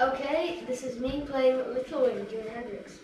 Okay, this is me playing Little Wing, Jimi Hendrix.